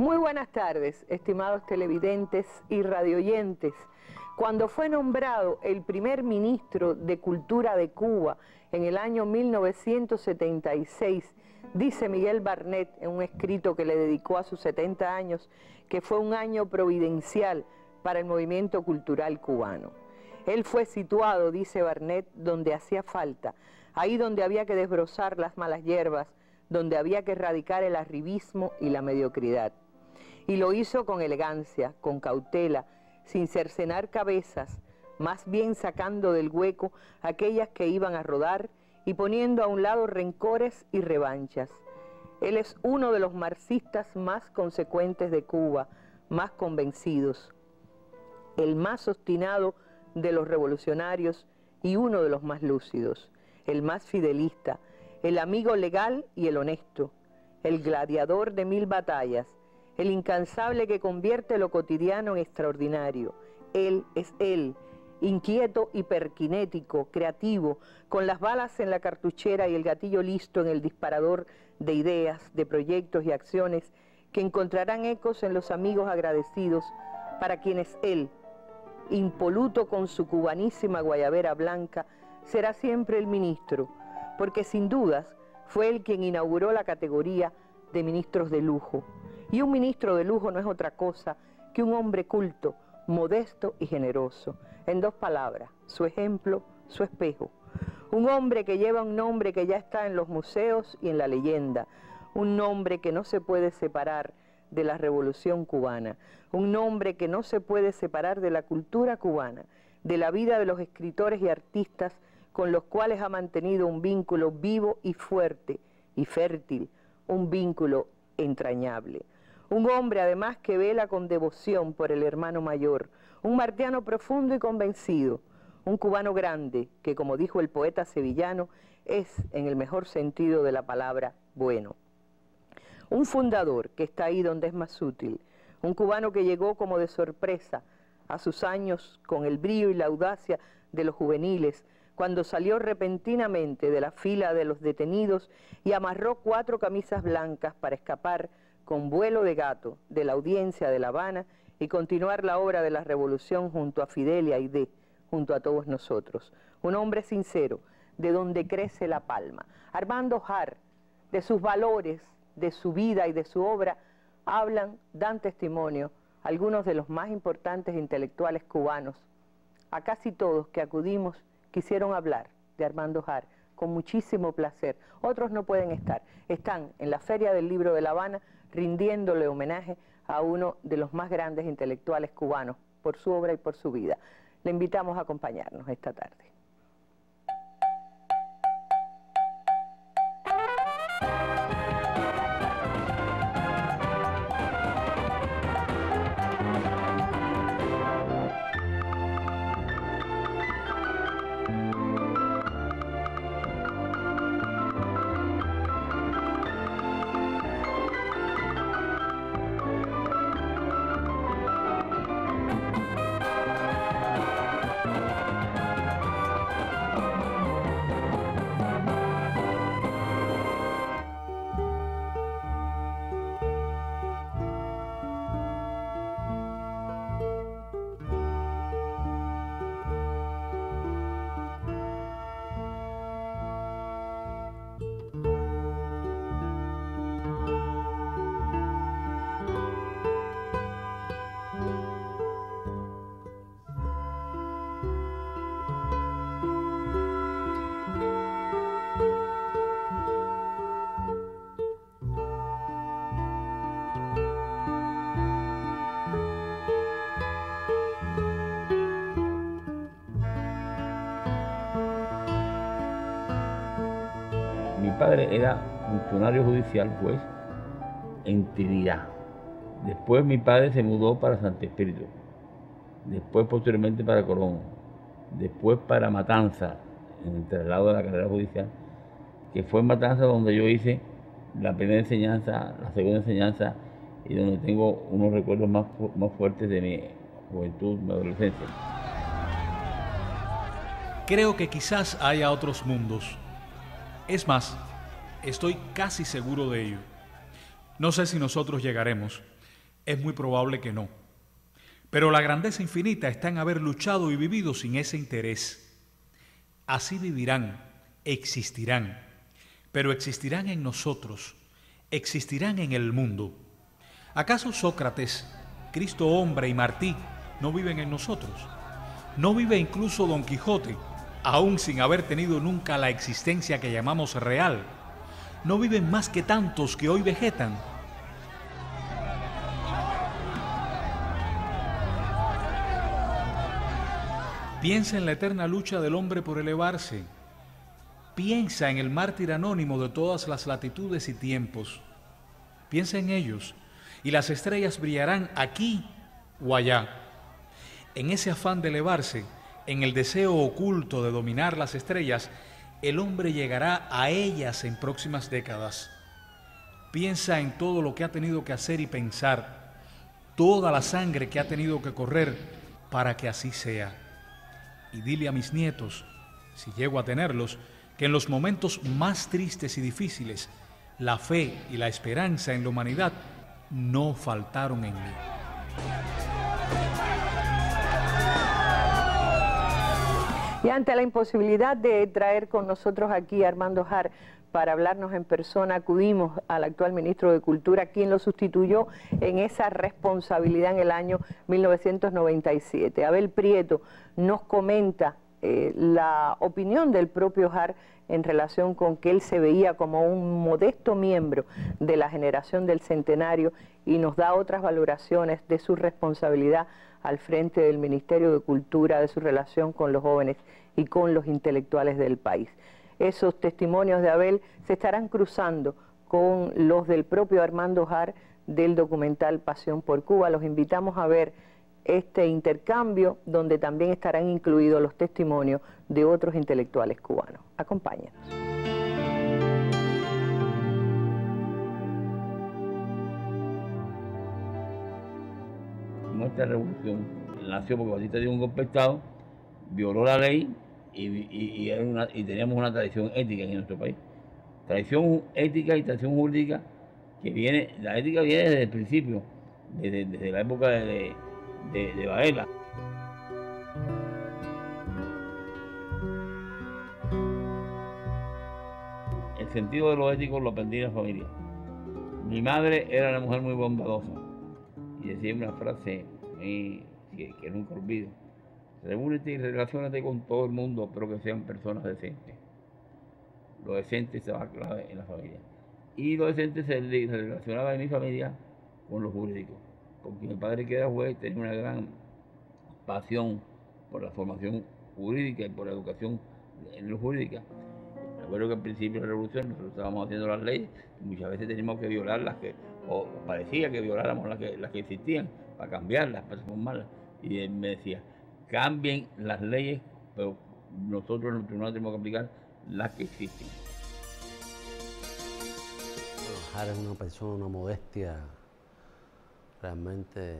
Muy buenas tardes, estimados televidentes y radioyentes. Cuando fue nombrado el primer ministro de Cultura de Cuba en el año 1976, dice Miguel Barnett en un escrito que le dedicó a sus 70 años, que fue un año providencial para el movimiento cultural cubano. Él fue situado, dice Barnett, donde hacía falta, ahí donde había que desbrozar las malas hierbas, donde había que erradicar el arribismo y la mediocridad. Y lo hizo con elegancia, con cautela, sin cercenar cabezas, más bien sacando del hueco aquellas que iban a rodar y poniendo a un lado rencores y revanchas. Él es uno de los marxistas más consecuentes de Cuba, más convencidos, el más obstinado de los revolucionarios y uno de los más lúcidos, el más fidelista, el amigo legal y el honesto, el gladiador de mil batallas, el incansable que convierte lo cotidiano en extraordinario. Él es él, inquieto, hiperquinético, creativo, con las balas en la cartuchera y el gatillo listo en el disparador de ideas, de proyectos y acciones que encontrarán ecos en los amigos agradecidos para quienes él, impoluto con su cubanísima guayabera blanca, será siempre el ministro, porque sin dudas fue él quien inauguró la categoría de ministros de lujo. Y un ministro de lujo no es otra cosa que un hombre culto, modesto y generoso. En dos palabras, su ejemplo, su espejo. Un hombre que lleva un nombre que ya está en los museos y en la leyenda. Un nombre que no se puede separar de la revolución cubana. Un nombre que no se puede separar de la cultura cubana, de la vida de los escritores y artistas con los cuales ha mantenido un vínculo vivo y fuerte y fértil, un vínculo entrañable. Un hombre además que vela con devoción por el hermano mayor, un martiano profundo y convencido, un cubano grande que, como dijo el poeta sevillano, es, en el mejor sentido de la palabra, bueno. Un fundador que está ahí donde es más útil, un cubano que llegó como de sorpresa a sus años con el brío y la audacia de los juveniles, cuando salió repentinamente de la fila de los detenidos y amarró cuatro camisas blancas para escapar con vuelo de gato de la audiencia de La Habana y continuar la obra de la revolución junto a Fidel y Aide, junto a todos nosotros. Un hombre sincero, de donde crece la palma. Armando Jar, de sus valores, de su vida y de su obra, hablan, dan testimonio algunos de los más importantes intelectuales cubanos. A casi todos que acudimos quisieron hablar de Armando Jar con muchísimo placer. Otros no pueden estar. Están en la Feria del Libro de La Habana rindiéndole homenaje a uno de los más grandes intelectuales cubanos por su obra y por su vida. Le invitamos a acompañarnos esta tarde. Padre era funcionario judicial, juez, en Trinidad. Después mi padre se mudó para Santo Espíritu. Después posteriormente para Colón. Después para Matanza, en el traslado de la carrera judicial, que fue en Matanza donde yo hice la primera enseñanza, la segunda enseñanza y donde tengo unos recuerdos más, más fuertes de mi juventud, mi adolescencia. Creo que quizás haya otros mundos. Es más, Estoy casi seguro de ello. No sé si nosotros llegaremos, Es muy probable que no. Pero la grandeza infinita está en haber luchado y vivido sin ese interés. Así vivirán, existirán, pero existirán en nosotros, existirán en el mundo. ¿Acaso Sócrates, Cristo hombre y Martí no viven en nosotros? ¿No vive incluso Don Quijote, aún sin haber tenido nunca la existencia que llamamos real? ¿No viven más que tantos que hoy vegetan? Piensa en la eterna lucha del hombre por elevarse. Piensa en el mártir anónimo de todas las latitudes y tiempos. Piensa en ellos y las estrellas brillarán aquí o allá. En ese afán de elevarse, en el deseo oculto de dominar las estrellas, el hombre llegará a ellas en próximas décadas. Piensa en todo lo que ha tenido que hacer y pensar, toda la sangre que ha tenido que correr para que así sea. Y dile a mis nietos, si llego a tenerlos, que en los momentos más tristes y difíciles, la fe y la esperanza en la humanidad no faltaron en mí. Y ante la imposibilidad de traer con nosotros aquí a Armando Jar para hablarnos en persona, acudimos al actual ministro de Cultura, quien lo sustituyó en esa responsabilidad en el año 1997. Abel Prieto nos comenta eh, la opinión del propio Jar en relación con que él se veía como un modesto miembro de la generación del centenario y nos da otras valoraciones de su responsabilidad al frente del Ministerio de Cultura, de su relación con los jóvenes y con los intelectuales del país. Esos testimonios de Abel se estarán cruzando con los del propio Armando Jar del documental Pasión por Cuba. Los invitamos a ver este intercambio donde también estarán incluidos los testimonios de otros intelectuales cubanos. Acompáñanos. Nuestra revolución nació porque Batista dio un golpe de Estado, violó la ley y, y, teníamos una tradición ética en nuestro país. Tradición ética y tradición jurídica que viene, la ética viene desde el principio, desde, la época de de, de Baela. El sentido de lo ético lo aprendí en la familia. Mi madre era una mujer muy bondadosa y decía una frase que, que nunca olvido. Reúnete y relacionate con todo el mundo, pero que sean personas decentes. Lo decente se va clave en la familia. Y lo decente se relacionaba en mi familia con lo jurídico porque mi padre que era juez tenía una gran pasión por la formación jurídica y por la educación en lo jurídica. Recuerdo que al principio de la revolución nosotros estábamos haciendo las leyes y muchas veces teníamos que violar las que, o parecía que violáramos las que, las que existían para cambiarlas, para transformarlas. Y él me decía, cambien las leyes, pero nosotros en el tribunal tenemos que aplicar las que existen. Bueno, es una persona, una modestia realmente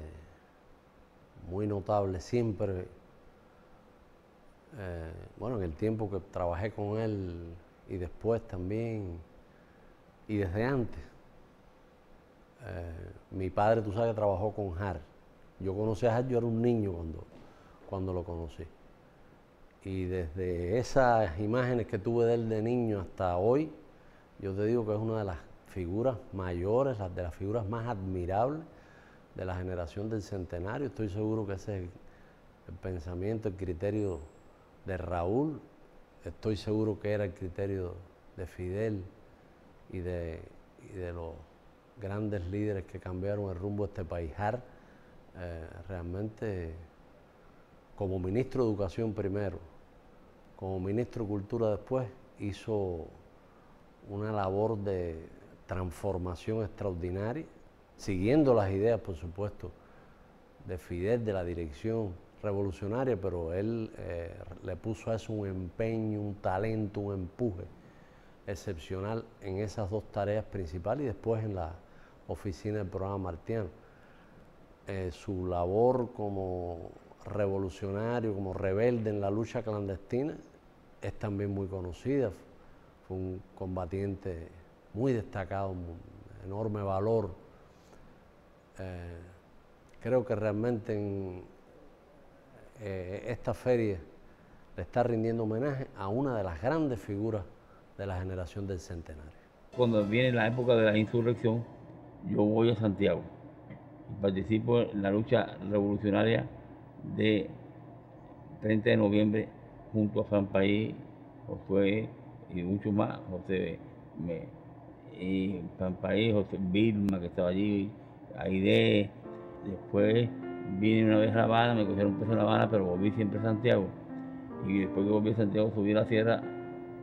muy notable. Siempre, eh, bueno, en el tiempo que trabajé con él y después también, y desde antes. Eh, mi padre, tú sabes, trabajó con Har. Yo conocí a Har, yo era un niño cuando, cuando lo conocí. Y desde esas imágenes que tuve de él de niño hasta hoy, yo te digo que es una de las figuras mayores, de las figuras más admirables de la generación del centenario. Estoy seguro que ese es el, pensamiento, el criterio de Raúl. Estoy seguro que era el criterio de Fidel y de, de los grandes líderes que cambiaron el rumbo de este país. Eh, realmente, como ministro de Educación primero, como ministro de Cultura después, hizo una labor de transformación extraordinaria siguiendo las ideas, por supuesto, de Fidel, de la dirección revolucionaria, pero él eh, le puso a eso un empeño, un talento, un empuje excepcional en esas dos tareas principales y después en la oficina del programa Martiano. Eh, su labor como revolucionario, como rebelde en la lucha clandestina, es también muy conocida. Fue un combatiente muy destacado, un enorme valor eh, creo que realmente en eh, esta feria le está rindiendo homenaje a una de las grandes figuras de la generación del centenario. Cuando viene la época de la insurrección, yo voy a Santiago participo en la lucha revolucionaria de 30 de noviembre junto a Fran País, Josué y muchos más, José Fran País, José Vilma que estaba allí, Aide, después vine una vez a La Habana, me cogieron preso en La Habana, pero volví siempre a Santiago. Y después que volví a Santiago subí a la sierra,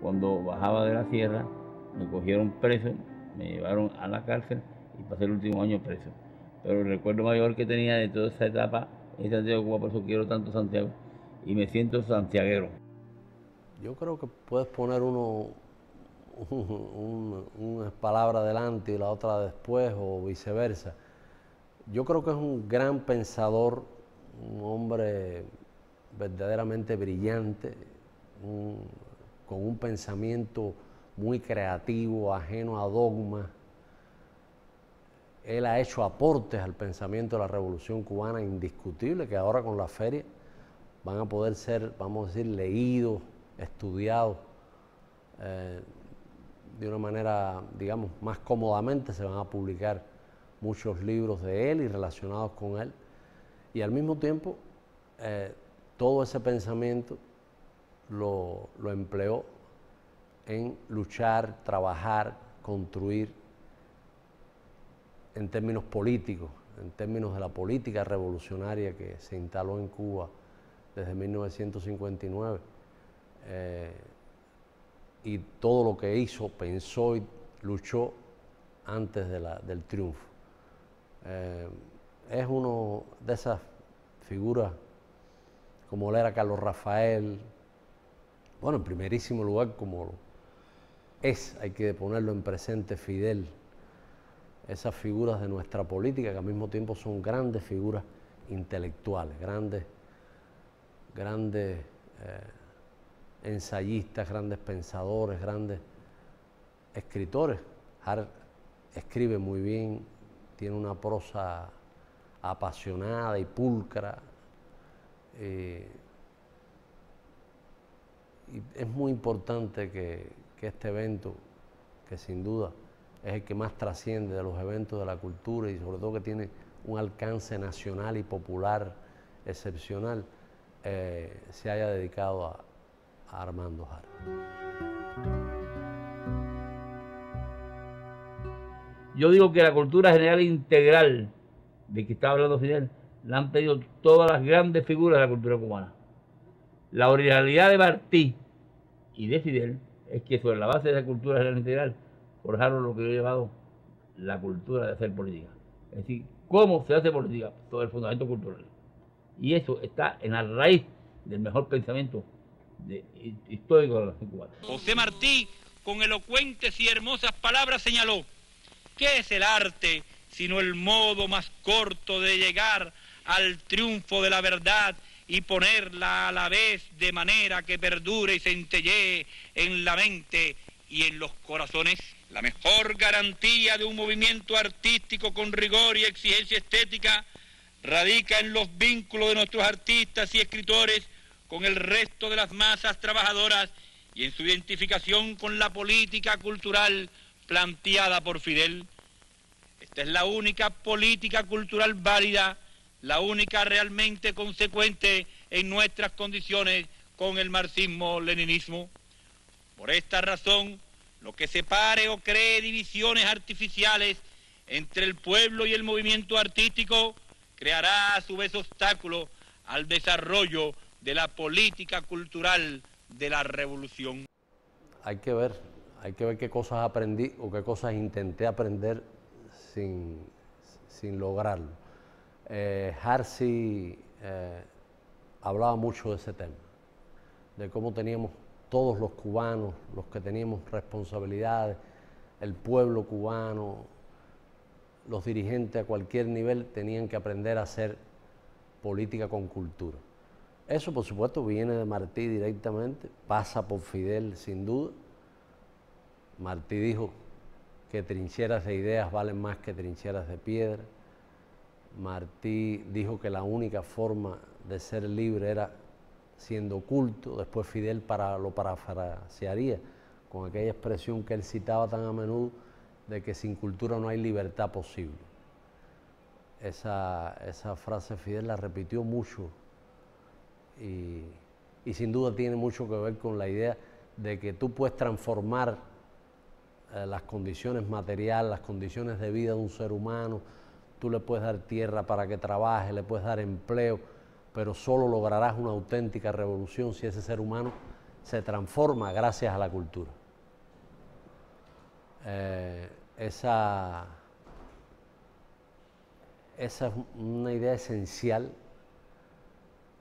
cuando bajaba de la sierra, me cogieron preso, me llevaron a la cárcel y pasé el último año preso. Pero el recuerdo mayor que tenía de toda esa etapa es Santiago Cuba, por eso quiero tanto Santiago y me siento santiaguero. Yo creo que puedes poner uno una palabra adelante y la otra después o viceversa. Yo creo que es un gran pensador, un hombre verdaderamente brillante, con un pensamiento muy creativo, ajeno a dogmas. Él ha hecho aportes al pensamiento de la revolución cubana indiscutible, que ahora con la feria van a poder ser, vamos a decir, leídos, estudiados eh, de una manera, digamos, más cómodamente. Se van a publicar muchos libros de él y relacionados con él. Y al mismo tiempo, eh, todo ese pensamiento lo, lo empleó en luchar, trabajar, construir en términos políticos, en términos de la política revolucionaria que se instaló en Cuba desde 1959. Eh, y todo lo que hizo, pensó y luchó antes del triunfo. Eh, es uno de esas figuras como lo era Carlos Rafael, bueno, en primerísimo lugar como es, hay que ponerlo en presente, Fidel, esas figuras de nuestra política que al mismo tiempo son grandes figuras intelectuales, grandes, grandes eh, ensayistas, grandes pensadores, grandes escritores. Hart escribe muy bien, tiene una prosa apasionada y pulcra. Eh, y es muy importante que, que este evento, que sin duda es el que más trasciende de los eventos de la cultura y sobre todo que tiene un alcance nacional y popular excepcional, eh, se haya dedicado a, Armando Jara. Yo digo que la cultura general integral de que está hablando Fidel la han pedido todas las grandes figuras de la cultura cubana. La originalidad de Martí y de Fidel es que sobre la base de la cultura general integral forjaron lo que yo he llamado la cultura de hacer política. Es decir, cómo se hace política sobre el fundamento cultural. Y eso está en la raíz del mejor pensamiento histórico de la nación cubana. José Martí, con elocuentes y hermosas palabras, señaló, ¿qué es el arte sino el modo más corto de llegar al triunfo de la verdad y ponerla a la vez de manera que perdure y centellee en la mente y en los corazones? La mejor garantía de un movimiento artístico con rigor y exigencia estética radica en los vínculos de nuestros artistas y escritores con el resto de las masas trabajadoras y en su identificación con la política cultural planteada por Fidel. Esta es la única política cultural válida, la única realmente consecuente en nuestras condiciones con el marxismo-leninismo. Por esta razón, lo que separe o cree divisiones artificiales entre el pueblo y el movimiento artístico creará a su vez obstáculos al desarrollo de la política cultural de la revolución. Hay que ver, hay que ver qué cosas aprendí o qué cosas intenté aprender sin, sin lograrlo. Eh, eh, hablaba mucho de ese tema, de cómo teníamos todos los cubanos, los que teníamos responsabilidades, el pueblo cubano, los dirigentes a cualquier nivel tenían que aprender a hacer política con cultura. Eso, por supuesto, viene de Martí directamente, pasa por Fidel sin duda. Martí dijo que trincheras de ideas valen más que trincheras de piedra. Martí dijo que la única forma de ser libre era siendo culto, después Fidel para, lo parafrasearía con aquella expresión que él citaba tan a menudo de que sin cultura no hay libertad posible. Esa, esa frase Fidel la repitió mucho y, y, sin duda tiene mucho que ver con la idea de que tú puedes transformar eh, las condiciones materiales, las condiciones de vida de un ser humano, tú le puedes dar tierra para que trabaje, le puedes dar empleo, pero solo lograrás una auténtica revolución si ese ser humano se transforma gracias a la cultura. Eh, esa, esa es una idea esencial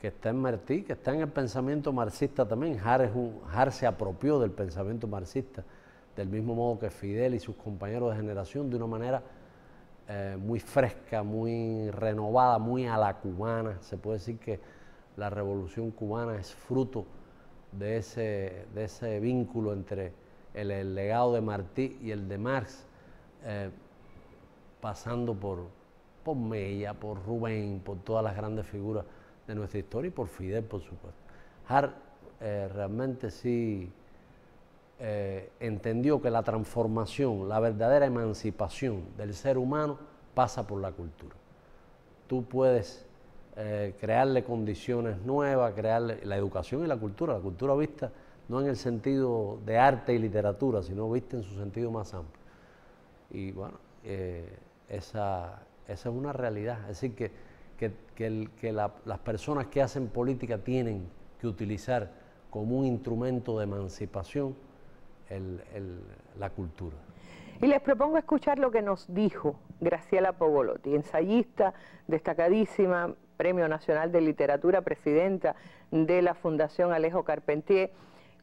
que está en Martí, que está en el pensamiento marxista también. Har, se apropió del pensamiento marxista, del mismo modo que Fidel y sus compañeros de generación, de una manera eh, muy fresca, muy renovada, muy a la cubana. Se puede decir que la revolución cubana es fruto de ese, de ese vínculo entre el, legado de Martí y el de Marx, eh, pasando por, por Mella, por Rubén, por todas las grandes figuras de nuestra historia y por Fidel, por supuesto. Hart eh, realmente sí eh, entendió que la transformación, la verdadera emancipación del ser humano pasa por la cultura. Tú puedes crearle condiciones nuevas, crearle la educación y la cultura, la cultura vista no en el sentido de arte y literatura, sino vista en su sentido más amplio. Y bueno, eh, esa, es una realidad. Es decir, que, que, las personas que hacen política tienen que utilizar como un instrumento de emancipación la cultura. Y les propongo escuchar lo que nos dijo Graciela Pogolotti, ensayista destacadísima, Premio Nacional de Literatura, presidenta de la Fundación Alejo Carpentier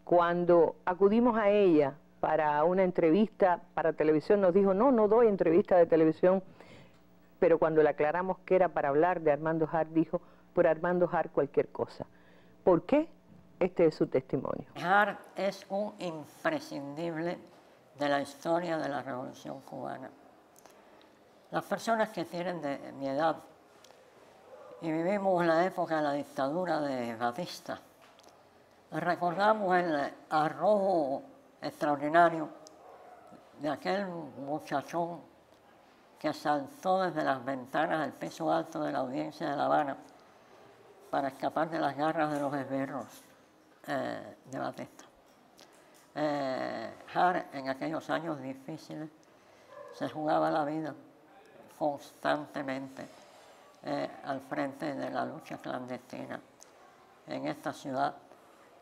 cuando acudimos a ella para una entrevista para televisión, nos dijo, no, no doy entrevista de televisión, pero cuando le aclaramos que era para hablar de Armando Hart, dijo, por Armando Hart cualquier cosa. ¿Por qué? Este es su testimonio. Es un imprescindible de la historia de la Revolución Cubana. Las personas que tienen de mi edad y vivimos la época de la dictadura de Batista, recordamos el arrojo extraordinario de aquel muchachón que saltó desde las ventanas del piso alto de la audiencia de La Habana para escapar de las garras de los esbirros eh, de Batista. Eh, en aquellos años difíciles se jugaba la vida constantemente eh, al frente de la lucha clandestina en esta ciudad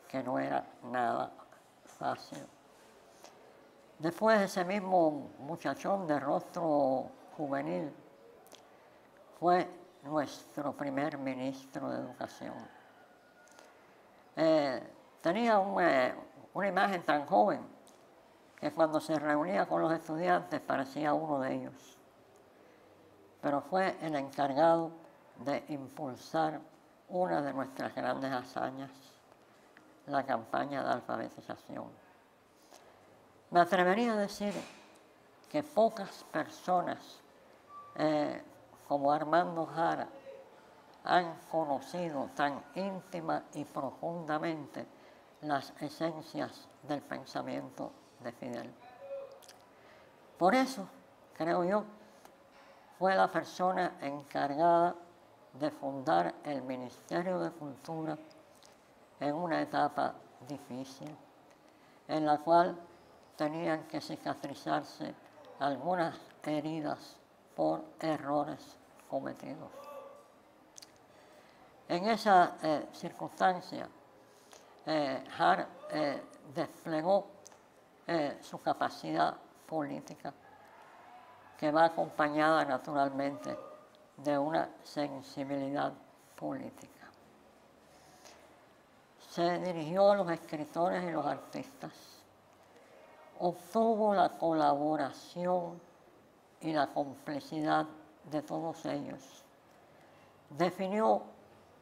que no era nada fácil. Después ese mismo muchachón de rostro juvenil fue nuestro primer ministro de Educación. Eh, tenía una, imagen tan joven que cuando se reunía con los estudiantes parecía uno de ellos. Pero fue el encargado de impulsar una de nuestras grandes hazañas la campaña de alfabetización. Me atrevería a decir que pocas personas eh, como Armando Jara han conocido tan íntima y profundamente las esencias del pensamiento de Fidel. Por eso, creo yo, fue la persona encargada de fundar el Ministerio de Cultura en una etapa difícil, en la cual tenían que cicatrizarse algunas heridas por errores cometidos. En esa eh, circunstancia, eh, Hart eh, desplegó su capacidad política, que va acompañada naturalmente de una sensibilidad política se dirigió a los escritores y los artistas. Obtuvo la colaboración y la complicidad de todos ellos. Definió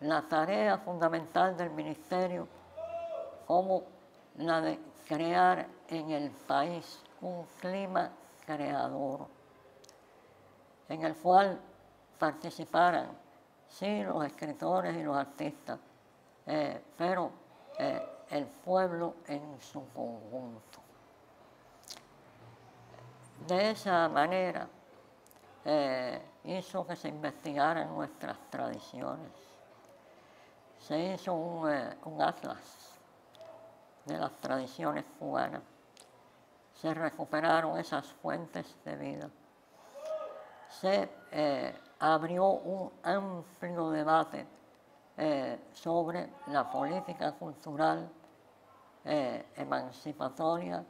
la tarea fundamental del ministerio como la de crear en el país un clima creador, en el cual participaran, sí, los escritores y los artistas, eh, pero eh, el pueblo en su conjunto. De esa manera eh, hizo que se investigaran nuestras tradiciones. Se hizo un, un atlas de las tradiciones cubanas. Se recuperaron esas fuentes de vida se eh, abrió un amplio debate eh, sobre la política cultural eh, emancipatoria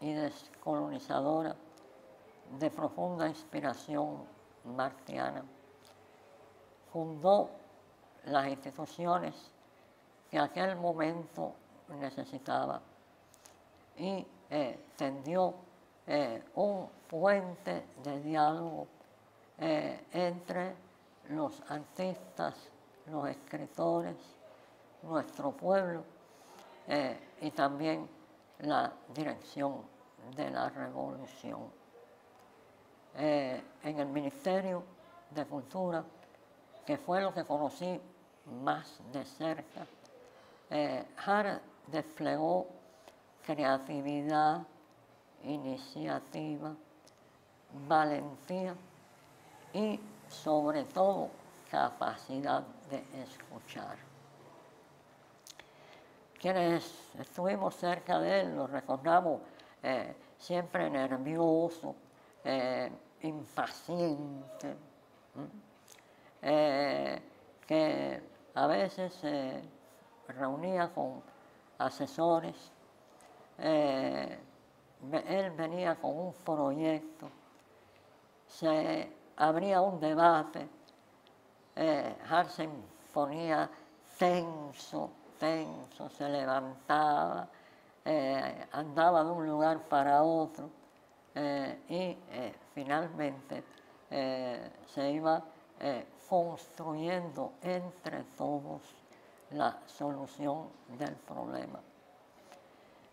y descolonizadora de profunda inspiración martiana. Fundó las instituciones que aquel momento necesitaba y tendió un puente de diálogo eh, entre los artistas, los escritores, nuestro pueblo eh, y también la dirección de la revolución. Eh, en el Ministerio de Cultura, que fue lo que conocí más de cerca, Jara desplegó creatividad, iniciativa, valentía y sobre todo capacidad de escuchar. Quienes estuvimos cerca de él nos recordamos eh, siempre nervioso, eh, impaciente, eh, que a veces se reunía con asesores, él venía con un proyecto, se habría un debate, eh, Harsen ponía tenso, tenso, se levantaba, eh, andaba de un lugar para otro eh, y finalmente se iba construyendo entre todos la solución del problema.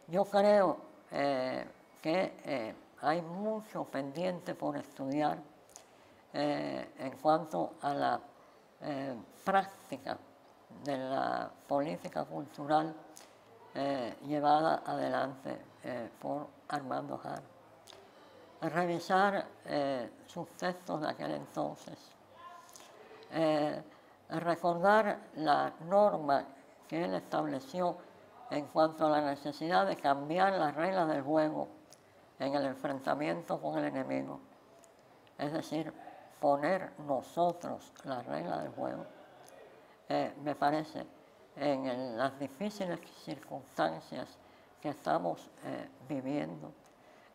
Yo creo que hay mucho pendiente por estudiar eh, en cuanto a la eh, práctica de la política cultural eh, llevada adelante por Armando Jara. Revisar sus textos de aquel entonces, recordar la norma que él estableció en cuanto a la necesidad de cambiar las reglas del juego en el enfrentamiento con el enemigo. Es decir, poner nosotros las reglas del juego, eh, me parece, en las difíciles circunstancias que estamos eh, viviendo,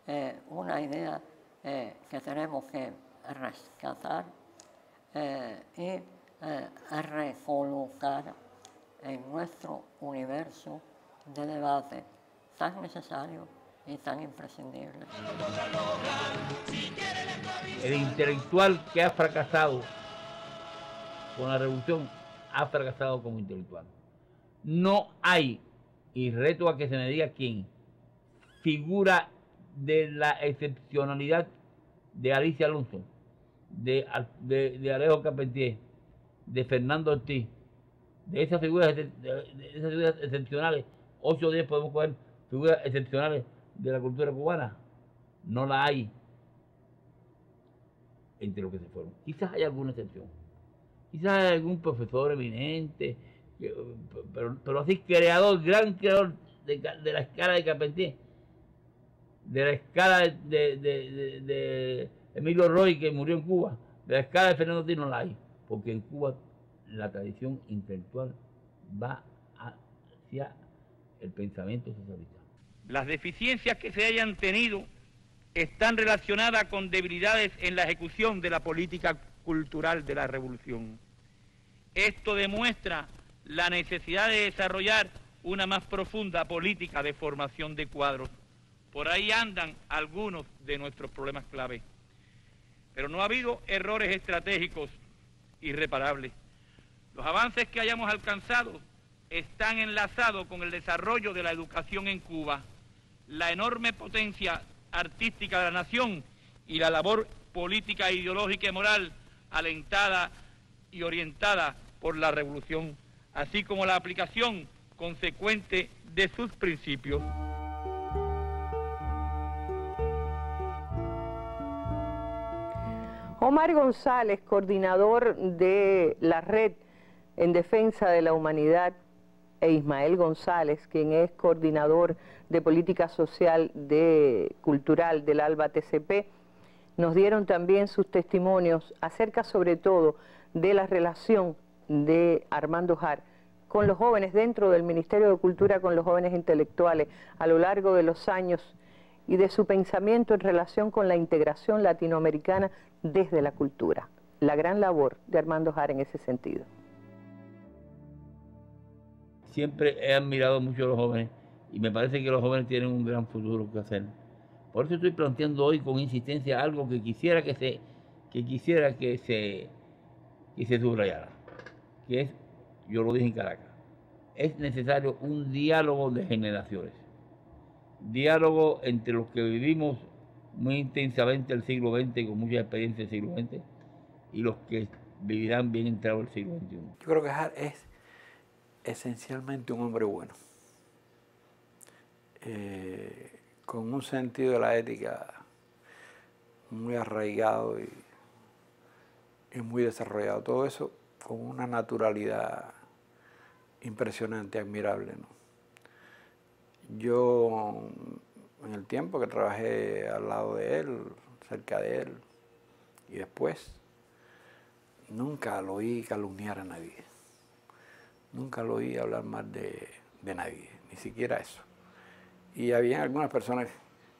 eh, una idea que tenemos que rescatar y recolocar en nuestro universo de debate tan necesario y tan imprescindible. El intelectual que ha fracasado con la revolución ha fracasado como intelectual. No hay, y reto a que se me diga quién, figura de la excepcionalidad de Alicia Alonso, de, de, Alejo Carpentier, de Fernando Ortiz, de esas figuras, de, esas figuras excepcionales, 8 o 10 podemos coger figuras excepcionales de la cultura cubana, no la hay entre los que se fueron. Quizás hay alguna excepción. Quizás hay algún profesor eminente, pero, pero así creador, gran creador de, la escala de Carpentier, de la escala de, de, Emilio Roy que murió en Cuba, de la escala de Fernando Tino no la hay, porque en Cuba la tradición intelectual va hacia el pensamiento socialista. Las deficiencias que se hayan tenido están relacionadas con debilidades en la ejecución de la política cultural de la revolución. Esto demuestra la necesidad de desarrollar una más profunda política de formación de cuadros. Por ahí andan algunos de nuestros problemas clave. Pero no ha habido errores estratégicos irreparables. Los avances que hayamos alcanzado están enlazados con el desarrollo de la educación en Cuba la enorme potencia artística de la nación y la labor política, ideológica y moral alentada y orientada por la revolución, así como la aplicación consecuente de sus principios. Omar González, coordinador de la red en defensa de la humanidad, e Ismael González, quien es coordinador de política social de cultural del ALBA TCP, nos dieron también sus testimonios acerca sobre todo de la relación de Armando Jar con los jóvenes dentro del Ministerio de Cultura, con los jóvenes intelectuales a lo largo de los años y de su pensamiento en relación con la integración latinoamericana desde la cultura. La gran labor de Armando Jar en ese sentido. Siempre he admirado mucho a los jóvenes y me parece que los jóvenes tienen un gran futuro que hacer. Por eso estoy planteando hoy con insistencia algo que quisiera que se, que quisiera que se, que se subrayara, que es, yo lo dije en Caracas, es necesario un diálogo de generaciones diálogo entre los que vivimos muy intensamente el siglo XX, con mucha experiencia del siglo XX, y los que vivirán bien entrado el siglo XXI. Yo creo que Hart es esencialmente un hombre bueno, eh, con un sentido de la ética muy arraigado y, y muy desarrollado. Todo eso con una naturalidad impresionante, admirable. ¿no? Yo, en el tiempo que trabajé al lado de él, cerca de él, y después, nunca lo oí calumniar a nadie. Nunca lo oí hablar mal de, nadie, ni siquiera eso. Y había algunas personas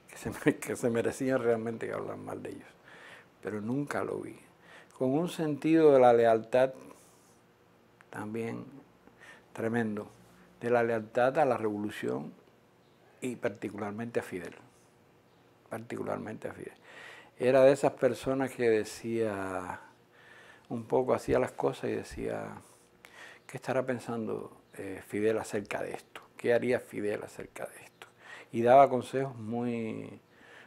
que se, que se merecían realmente hablar mal de ellos, pero nunca lo vi. Con un sentido de la lealtad también tremendo, de la lealtad a la revolución y particularmente a Fidel, particularmente a Fidel. Era de esas personas que decía, un poco hacía las cosas y decía, ¿qué estará pensando eh, Fidel acerca de esto? ¿Qué haría Fidel acerca de esto? Y daba consejos muy,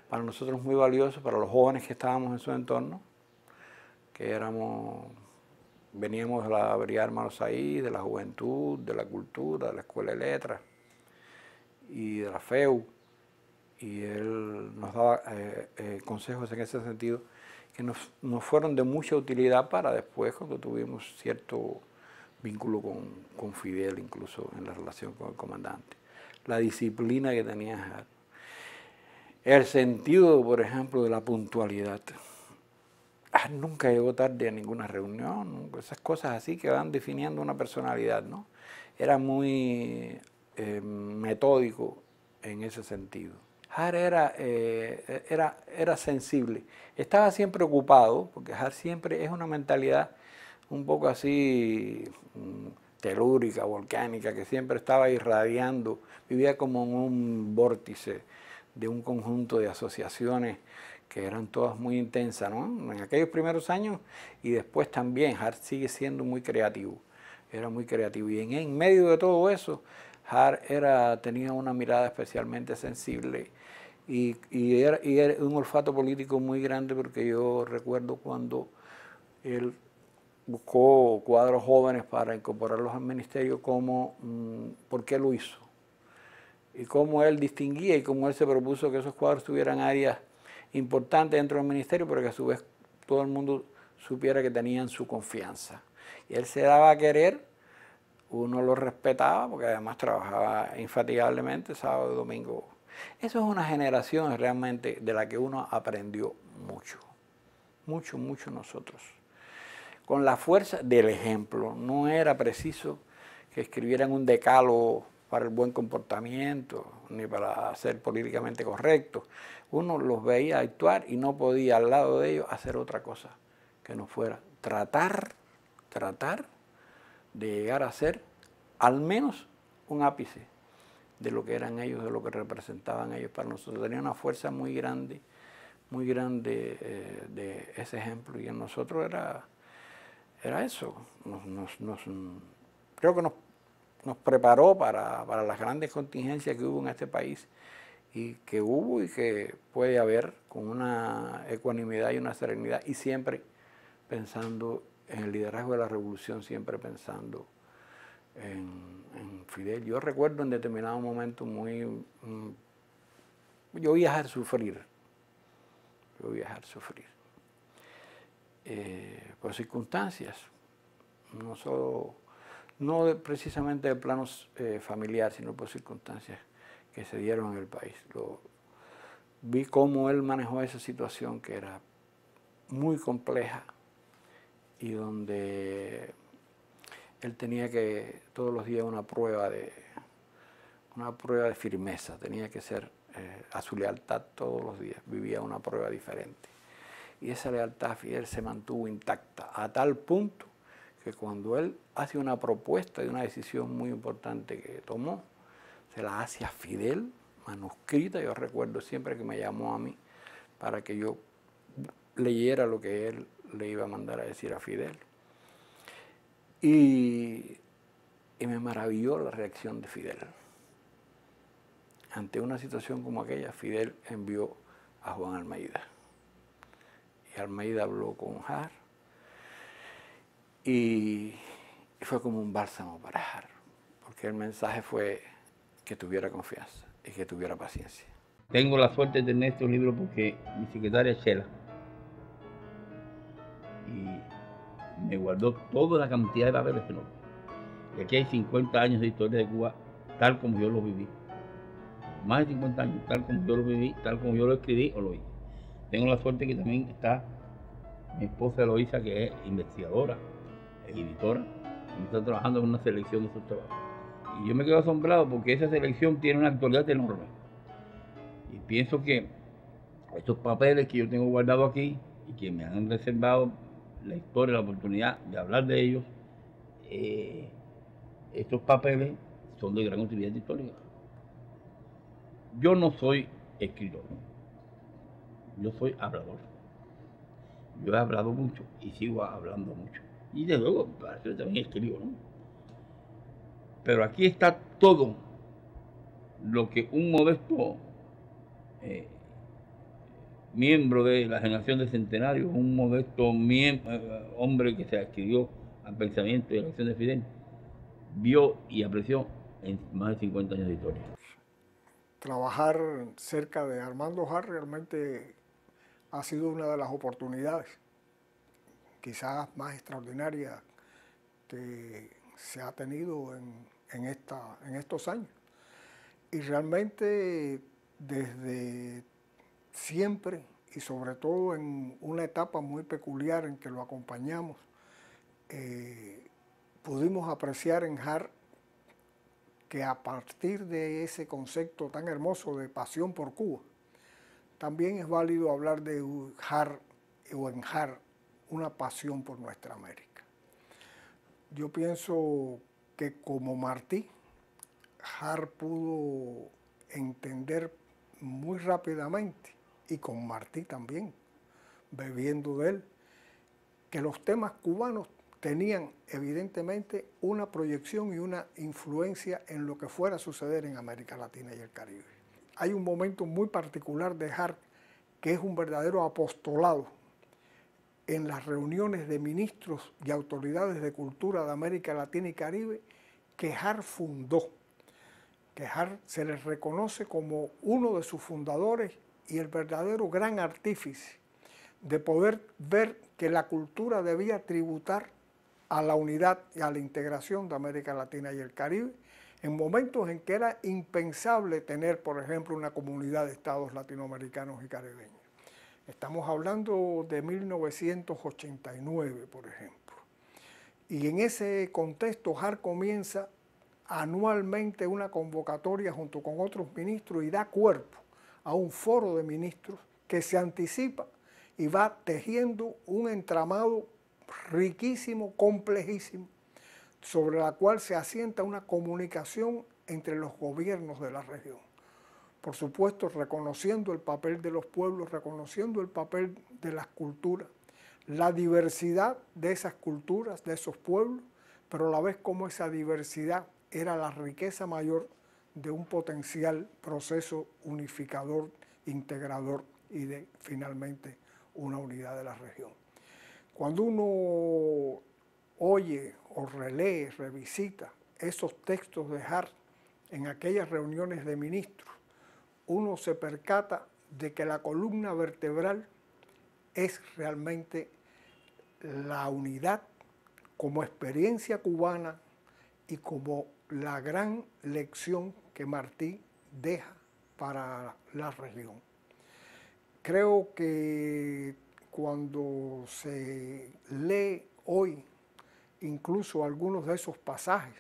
para nosotros muy valiosos, para los jóvenes que estábamos en su entorno, que éramos, veníamos de la Brigada ahí, de la juventud, de la cultura, de la escuela de letras y de la FEU, y él nos daba eh, eh, consejos en ese sentido que nos, fueron de mucha utilidad para después cuando tuvimos cierto vínculo con, Fidel, incluso en la relación con el comandante. La disciplina que tenía El sentido, por ejemplo, de la puntualidad. nunca llegó tarde a ninguna reunión, esas cosas así que van definiendo una personalidad, ¿no? Era muy eh, metódico en ese sentido. Har era, eh, era, era sensible, estaba siempre ocupado, porque Har siempre es una mentalidad un poco así mm, telúrica, volcánica, que siempre estaba irradiando, vivía como en un vórtice de un conjunto de asociaciones que eran todas muy intensas, ¿no? En aquellos primeros años y después también, Hart sigue siendo muy creativo, era muy creativo. Y en medio de todo eso, Hart era, tenía una mirada especialmente sensible y, era, un olfato político muy grande porque yo recuerdo cuando él buscó cuadros jóvenes para incorporarlos al ministerio, cómo, mm, por qué lo hizo y cómo él distinguía y cómo él se propuso que esos cuadros tuvieran áreas importantes dentro del ministerio, pero que a su vez todo el mundo supiera que tenían su confianza. Y él se daba a querer uno lo respetaba porque además trabajaba infatigablemente sábado y domingo. Eso es una generación realmente de la que uno aprendió mucho, mucho, mucho nosotros. Con la fuerza del ejemplo, no era preciso que escribieran un decálogo para el buen comportamiento, ni para ser políticamente correcto. Uno los veía actuar y no podía al lado de ellos hacer otra cosa que no fuera tratar, tratar de llegar a ser al menos un ápice de lo que eran ellos, de lo que representaban ellos para nosotros. Tenía una fuerza muy grande, muy grande eh, de ese ejemplo y en nosotros era, era eso. Nos, creo que nos, preparó para, para, las grandes contingencias que hubo en este país y que hubo y que puede haber con una ecuanimidad y una serenidad y siempre pensando en el liderazgo de la revolución, siempre pensando en, Fidel. Yo recuerdo en determinado momento muy... Mm, yo viajar sufrir, yo viajar sufrir, eh, por circunstancias, no solo, no precisamente de planos eh, familiar, sino por circunstancias que se dieron en el país. vi cómo él manejó esa situación que era muy compleja y donde él tenía que todos los días una prueba de una prueba de firmeza, tenía que ser eh, a su lealtad todos los días, vivía una prueba diferente. Y esa lealtad Fidel se mantuvo intacta a tal punto que cuando él hace una propuesta y una decisión muy importante que tomó, se la hace a Fidel, manuscrita, yo recuerdo siempre que me llamó a mí para que yo leyera lo que él le iba a mandar a decir a Fidel. Y, me maravilló la reacción de Fidel. Ante una situación como aquella, Fidel envió a Juan Almeida. Y Almeida habló con Jar. Y fue como un bálsamo para Jar, porque el mensaje fue que tuviera confianza y que tuviera paciencia. Tengo la suerte de tener este libro porque mi secretaria Chela me guardó toda la cantidad de papeles que no. Y aquí hay 50 años de historia de Cuba tal como yo lo viví. Más de 50 años, tal como yo lo viví, tal como yo lo escribí o lo hice. Tengo la suerte que también está mi esposa Eloisa, que es investigadora, es editora, y está trabajando en una selección de esos trabajos. Y yo me quedo asombrado porque esa selección tiene una actualidad enorme. Y pienso que estos papeles que yo tengo guardados aquí y que me han reservado la historia, la oportunidad de hablar de ellos, eh, estos papeles son de gran utilidad histórica. Yo no soy escritor, yo soy hablador. Yo he hablado mucho y sigo hablando mucho. Y de luego, para eso también escribo, ¿no? Pero aquí está todo lo que un modesto eh, miembro de la generación de centenarios, un modesto eh, hombre que se adquirió al pensamiento y a la acción de Fidel, vio y apreció en más de 50 años de historia. Trabajar cerca de Armando Jar realmente ha sido una de las oportunidades, quizás más extraordinarias, que se ha tenido en, en estos años. Y realmente desde siempre y sobre todo en una etapa muy peculiar en que lo acompañamos, eh, pudimos apreciar en Har que a partir de ese concepto tan hermoso de pasión por Cuba, también es válido hablar de Har o en Har una pasión por nuestra América. Yo pienso que como Martí, Har pudo entender muy rápidamente y con Martí también, bebiendo de él, que los temas cubanos tenían evidentemente una proyección y una influencia en lo que fuera a suceder en América Latina y el Caribe. Hay un momento muy particular de Hart que es un verdadero apostolado en las reuniones de ministros y autoridades de cultura de América Latina y Caribe que Hart fundó, que Hart se les reconoce como uno de sus fundadores y el verdadero gran artífice de poder ver que la cultura debía tributar a la unidad y a la integración de América Latina y el Caribe, en momentos en que era impensable tener, por ejemplo, una comunidad de estados latinoamericanos y caribeños. Estamos hablando de 1989, por ejemplo. Y en ese contexto, JAR comienza anualmente una convocatoria junto con otros ministros y da cuerpo a un foro de ministros que se anticipa y va tejiendo un entramado riquísimo, complejísimo, sobre la cual se asienta una comunicación entre los gobiernos de la región. Por supuesto, reconociendo el papel de los pueblos, reconociendo el papel de las culturas, la diversidad de esas culturas, de esos pueblos, pero a la vez como esa diversidad era la riqueza mayor de un potencial proceso unificador, integrador y de finalmente una unidad de la región. Cuando uno oye o relee, revisita esos textos de Hart en aquellas reuniones de ministros, uno se percata de que la columna vertebral es realmente la unidad como experiencia cubana y como la gran lección que Martí deja para la región. Creo que cuando se lee hoy incluso algunos de esos pasajes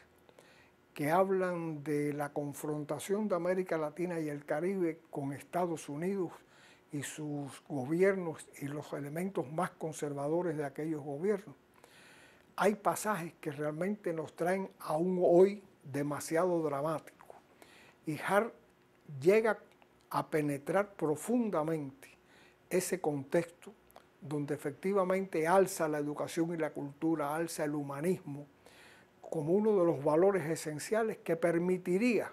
que hablan de la confrontación de América Latina y el Caribe con Estados Unidos y sus gobiernos y los elementos más conservadores de aquellos gobiernos. Hay pasajes que realmente nos traen aún hoy demasiado dramático. Y Hart llega a penetrar profundamente ese contexto donde efectivamente alza la educación y la cultura, alza el humanismo, como uno de los valores esenciales que permitiría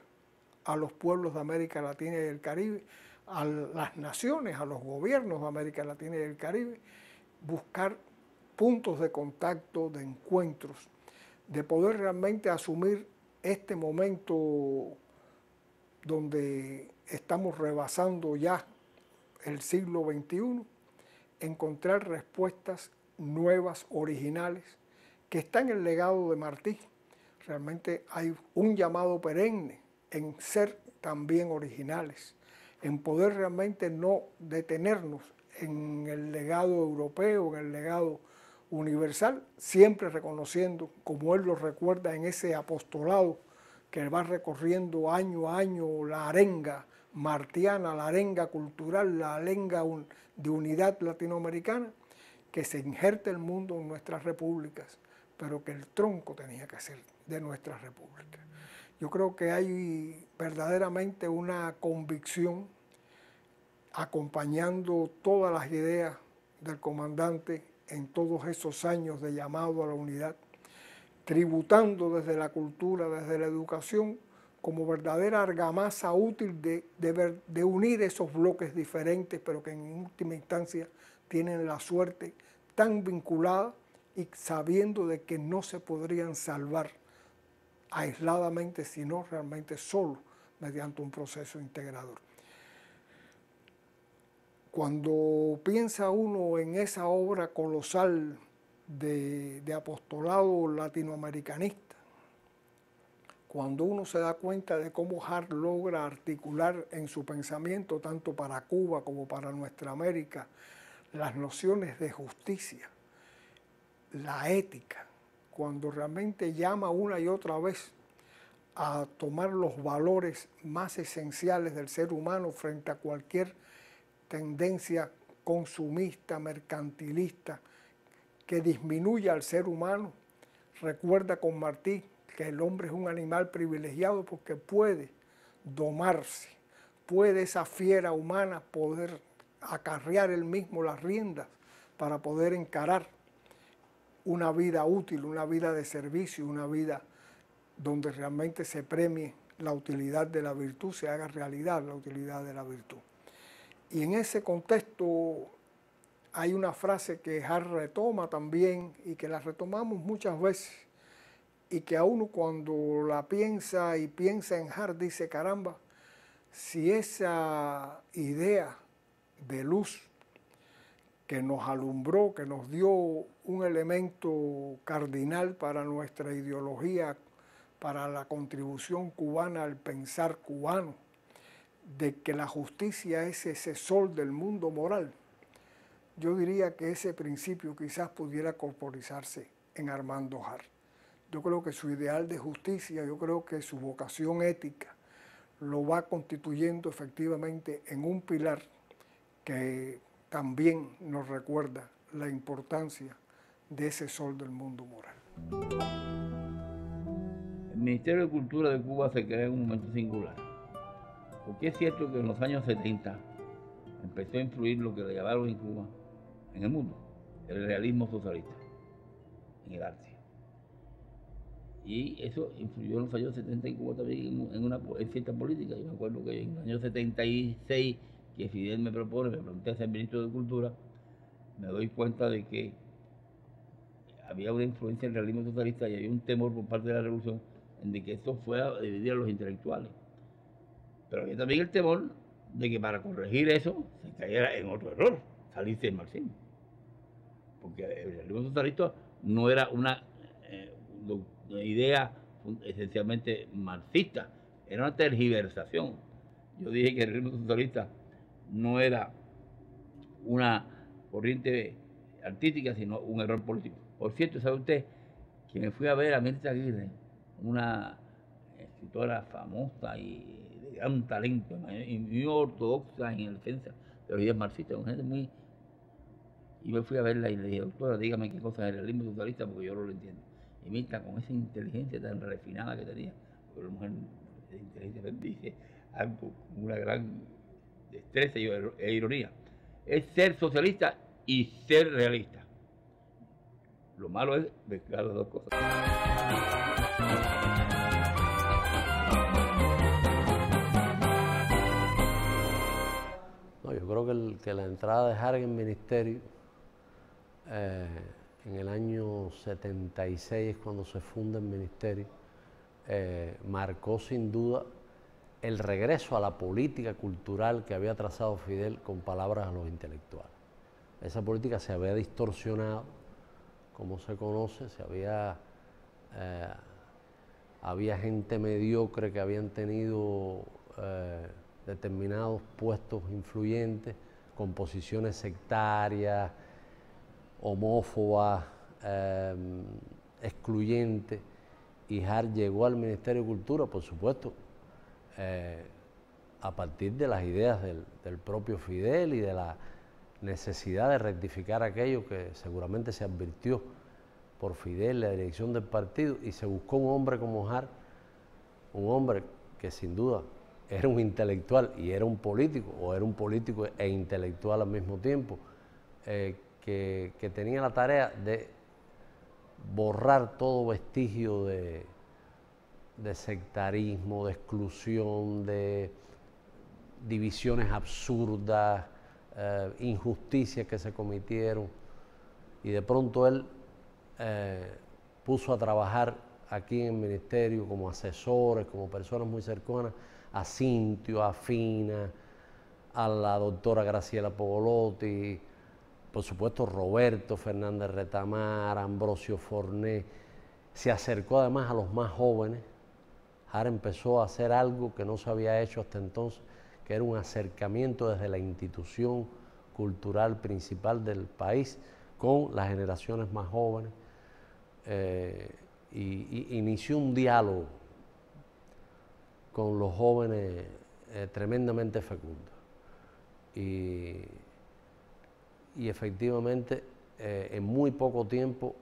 a los pueblos de América Latina y el Caribe, a las naciones, a los gobiernos de América Latina y el Caribe, buscar puntos de contacto, de encuentros, de poder realmente asumir este momento donde estamos rebasando ya el siglo XXI, encontrar respuestas nuevas, originales, que está en el legado de Martí. Realmente hay un llamado perenne en ser también originales, en poder realmente no detenernos en el legado europeo, en el legado universal, siempre reconociendo, como él lo recuerda en ese apostolado que va recorriendo año a año la arenga martiana, la arenga cultural, la arenga de unidad latinoamericana, que se injerte el mundo en nuestras repúblicas pero que el tronco tenía que ser de nuestra república. Yo creo que hay verdaderamente una convicción acompañando todas las ideas del comandante en todos esos años de llamado a la unidad, tributando desde la cultura, desde la educación, como verdadera argamasa útil de, de, unir esos bloques diferentes, pero que en última instancia tienen la suerte tan vinculada y sabiendo de que no se podrían salvar aisladamente, sino realmente solo mediante un proceso integrador. Cuando piensa uno en esa obra colosal de, apostolado latinoamericanista, cuando uno se da cuenta de cómo Hart logra articular en su pensamiento, tanto para Cuba como para nuestra América, las nociones de justicia, la ética, cuando realmente llama una y otra vez a tomar los valores más esenciales del ser humano frente a cualquier tendencia consumista, mercantilista, que disminuya al ser humano. Recuerda con Martí que el hombre es un animal privilegiado porque puede domarse, puede esa fiera humana poder acarrear él mismo las riendas para poder encarar una vida útil, una vida de servicio, una vida donde realmente se premie la utilidad de la virtud, se haga realidad la utilidad de la virtud. Y en ese contexto hay una frase que Hart retoma también y que la retomamos muchas veces y que a uno cuando la piensa y piensa en Hart dice, caramba, si esa idea de luz que nos alumbró, que nos dio un elemento cardinal para nuestra ideología, para la contribución cubana al pensar cubano, de que la justicia es ese sol del mundo moral. Yo diría que ese principio quizás pudiera corporizarse en Armando Hart. Yo creo que su ideal de justicia, yo creo que su vocación ética lo va constituyendo efectivamente en un pilar que también nos recuerda la importancia de ese sol del mundo moral. El Ministerio de Cultura de Cuba se crea en un momento singular, porque es cierto que en los años 70 empezó a influir lo que le llamaron en Cuba, en el mundo, el realismo socialista, en el arte. Y eso influyó en los años 70 en Cuba también en, una, en cierta política. Yo me acuerdo que en el año 76 que Fidel me propone, me pregunté a ser ministro de Cultura, me doy cuenta de que había una influencia del realismo totalista y había un temor por parte de la revolución en de que esto fuera a dividir a los intelectuales. Pero había también el temor de que para corregir eso se cayera en otro error, salirse del marxismo. Porque el realismo totalista no era una, eh, idea esencialmente marxista, era una tergiversación. Yo dije que el realismo totalista no era una corriente artística, sino un error político. Por cierto, ¿sabe usted que me fui a ver a Mirta Aguirre, una escritora famosa y de gran talento, y muy ortodoxa en defensa de los ideas marxistas, una gente muy... Y me fui a verla y le dije, doctora, dígame qué cosa es el realismo totalista porque yo no lo entiendo. Y Mirta, con esa inteligencia tan refinada que tenía, porque la mujer de inteligencia dice algo con una gran destreza e ironía, es ser socialista y ser realista. Lo malo es mezclar las dos cosas. Creo que, la entrada de Harg en ministerio eh, en el año 76, cuando se funda el ministerio, eh, marcó sin duda el regreso a la política cultural que había trazado Fidel con palabras a los intelectuales. Esa política se había distorsionado, como se conoce, se había, eh, había gente mediocre que habían tenido determinados puestos influyentes, con posiciones sectarias, homófobas, eh, excluyentes, y Hart llegó al Ministerio de Cultura, por supuesto, a partir de las ideas del propio Fidel y de la necesidad de rectificar aquello que seguramente se advirtió por Fidel, la dirección del partido, y se buscó un hombre como Hart, un hombre que sin duda era un intelectual y era un político, o era un político e intelectual al mismo tiempo, eh, que, tenía la tarea de borrar todo vestigio de, sectarismo, de exclusión, de divisiones absurdas, eh, injusticias que se cometieron. Y de pronto él eh, puso a trabajar aquí en el ministerio como asesores, como personas muy cercanas a Cintio, a Fina, a la doctora Graciela Pogolotti, por supuesto Roberto Fernández Retamar, Ambrosio Forné, se acercó además a los más jóvenes. Ahora empezó a hacer algo que no se había hecho hasta entonces, que era un acercamiento desde la institución cultural principal del país con las generaciones más jóvenes eh, y, inició un diálogo con los jóvenes eh, tremendamente fecundo. Y, efectivamente, eh, en muy poco tiempo,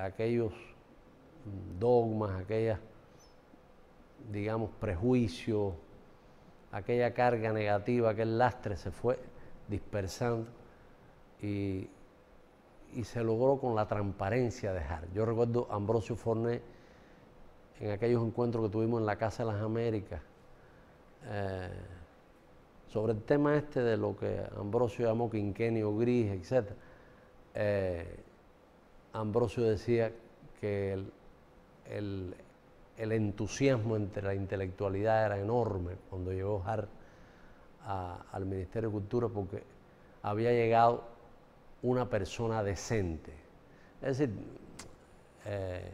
aquellos dogmas, aquellas, digamos, prejuicios, aquella carga negativa, aquel lastre se fue dispersando y, se logró con la transparencia dejar. Yo recuerdo a Ambrosio Forné en aquellos encuentros que tuvimos en la Casa de las Américas eh, sobre el tema este de lo que Ambrosio llamó quinquenio gris, etc. Eh, Ambrosio decía que el, el entusiasmo entre la intelectualidad era enorme cuando llegó Hart al Ministerio de Cultura porque había llegado una persona decente. Es decir, eh,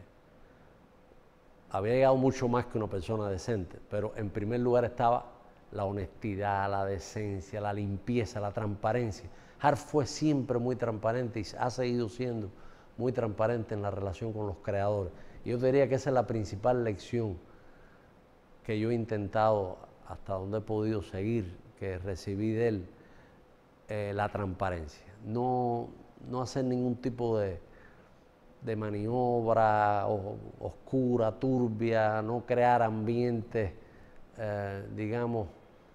había llegado mucho más que una persona decente, pero en primer lugar estaba la honestidad, la decencia, la limpieza, la transparencia. Hart fue siempre muy transparente y ha seguido siendo muy transparente en la relación con los creadores. Yo diría que esa es la principal lección que yo he intentado, hasta donde he podido seguir, que recibí de él, eh, la transparencia. No, hacer ningún tipo de, maniobra oscura, turbia, no crear ambientes, eh, digamos,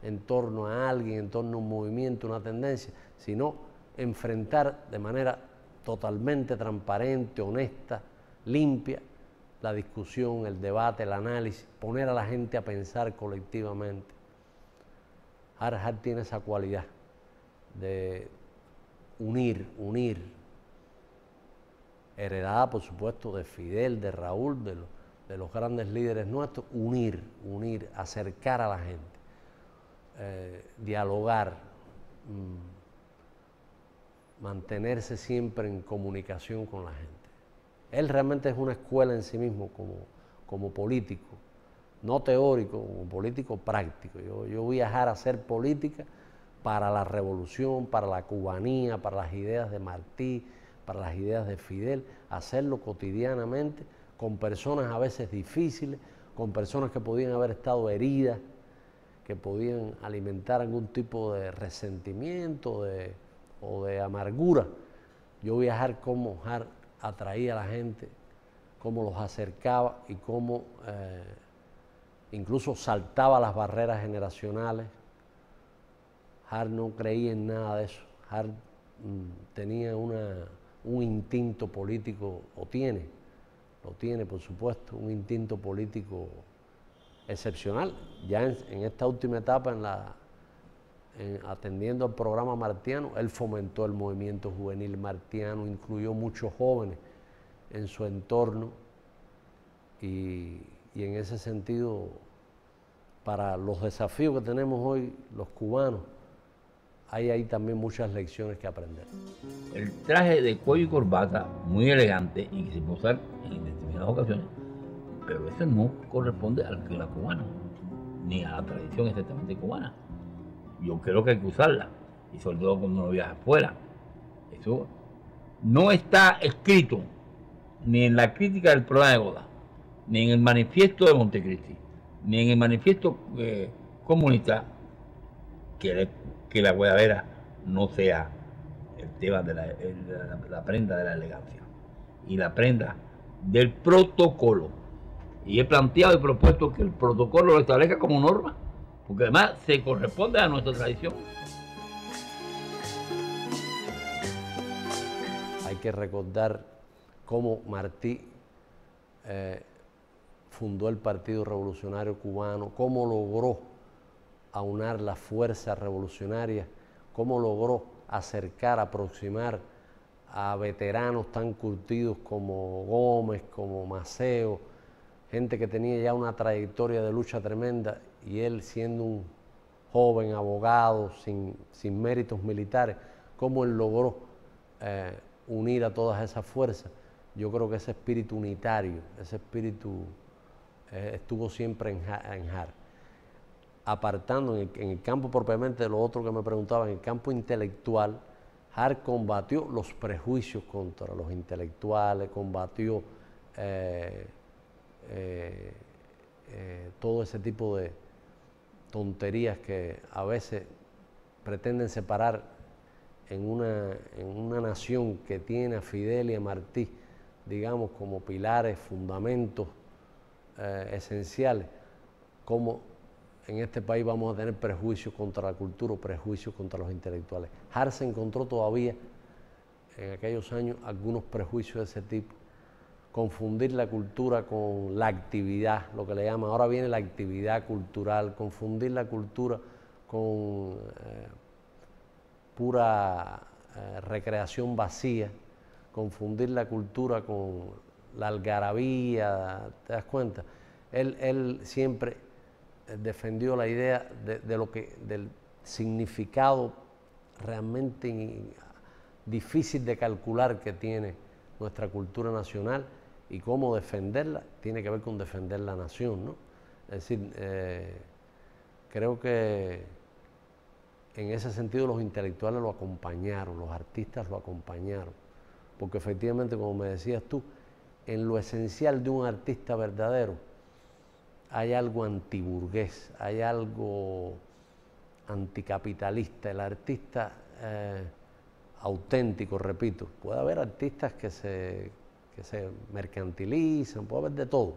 en torno a alguien, en torno a un movimiento, una tendencia, sino enfrentar de manera totalmente transparente, honesta, limpia, la discusión, el debate, el análisis, poner a la gente a pensar colectivamente. Arhart tiene esa cualidad de unir, unir heredada por supuesto de Fidel, de Raúl, de, los grandes líderes nuestros, unir, unir, acercar a la gente, eh, dialogar, mm, mantenerse siempre en comunicación con la gente. Él realmente es una escuela en sí mismo como, como político, no teórico, como político práctico. Yo, yo viajar a hacer política para la revolución, para la cubanía, para las ideas de Martí, para las ideas de Fidel, hacerlo cotidianamente con personas a veces difíciles, con personas que podían haber estado heridas, que podían alimentar algún tipo de resentimiento o de amargura. Yo viajar como atraía a la gente, cómo los acercaba y cómo eh, incluso saltaba las barreras generacionales. Hart no creía en nada de eso. Hart mm, tenía un instinto político, o tiene, lo tiene por supuesto, un instinto político excepcional. Ya en, esta última etapa, en la, atendiendo al programa martiano, él fomentó el movimiento juvenil martiano, incluyó muchos jóvenes en su entorno y, en ese sentido, para los desafíos que tenemos hoy los cubanos, hay ahí también muchas lecciones que aprender. El traje de cuello y corbata, muy elegante y que se puede usar en determinadas ocasiones, pero eso no corresponde al clima cubano, ni a la tradición exactamente cubana. Yo creo que hay que usarla, y sobre todo cuando uno viaja afuera. Eso no está escrito ni en la crítica del programa de Goda, ni en el manifiesto de Montecristi, ni en el manifiesto eh, comunista que, que la guayabera no sea el tema de la, prenda de la elegancia y la prenda del protocolo. Y he planteado y propuesto que el protocolo lo establezca como norma, porque además se corresponde a nuestra tradición. Hay que recordar cómo Martí eh, fundó el Partido Revolucionario Cubano, cómo logró aunar las fuerzas revolucionarias, cómo logró acercar, aproximar a veteranos tan curtidos como Gómez, como Maceo, gente que tenía ya una trayectoria de lucha tremenda y él siendo un joven abogado sin, méritos militares, cómo él logró eh, unir a todas esas fuerzas yo creo que ese espíritu unitario, ese espíritu eh, estuvo siempre en, en. Apartando en el, campo propiamente de lo otro que me preguntaba, en el campo intelectual, Har combatió los prejuicios contra los intelectuales, combatió eh, eh, todo ese tipo de tonterías que a veces pretenden separar en una, en una nación que tiene a Fidel y a Martí digamos, como pilares, fundamentos eh, esenciales, como en este país vamos a tener prejuicios contra la cultura prejuicios contra los intelectuales. Harse encontró todavía en aquellos años algunos prejuicios de ese tipo. Confundir la cultura con la actividad, lo que le llaman, ahora viene la actividad cultural, confundir la cultura con eh, pura eh, recreación vacía confundir la cultura con la algarabía, ¿te das cuenta? Él, siempre defendió la idea de, lo que, del significado realmente difícil de calcular que tiene nuestra cultura nacional y cómo defenderla tiene que ver con defender la nación, ¿no? Es decir, eh, creo que en ese sentido los intelectuales lo acompañaron, los artistas lo acompañaron porque efectivamente, como me decías tú, en lo esencial de un artista verdadero hay algo antiburgués, hay algo anticapitalista. El artista eh, auténtico, repito, puede haber artistas que se, se mercantilizan, puede haber de todo,